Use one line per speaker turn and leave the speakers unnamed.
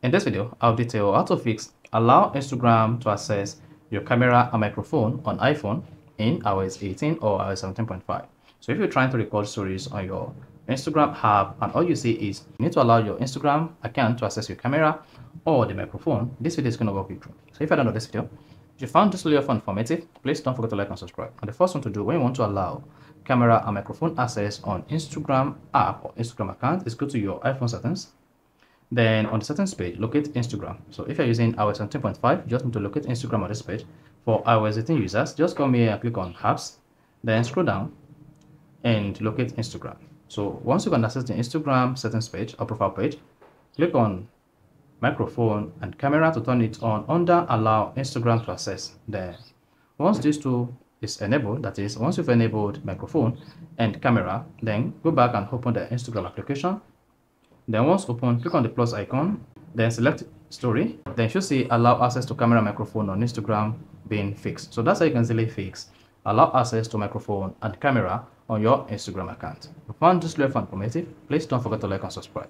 In this video, I'll detail how to fix allow Instagram to access your camera and microphone on iPhone in iOS 18 or iOS 17.5. So if you're trying to record stories on your Instagram app and all you see is you need to allow your Instagram account to access your camera or the microphone, this video is going to walk you through. So if you don't know this video, if you found this video informative, please don't forget to like and subscribe. And the first one to do when you want to allow camera and microphone access on Instagram app or Instagram account is go to your iPhone settings then on the settings page, locate Instagram. So if you're using iOS 17.5, you just need to locate Instagram on this page. For iOS 18 users, just come here and click on apps, then scroll down and locate Instagram. So once you can access the Instagram settings page or profile page, click on microphone and camera to turn it on under allow Instagram to access. there. once these two is enabled, that is once you've enabled microphone and camera, then go back and open the Instagram application then once open, click on the plus icon, then select story. Then you should see allow access to camera microphone on Instagram being fixed. So that's how you can easily fix allow access to microphone and camera on your Instagram account. If you found this video informative, please don't forget to like and subscribe.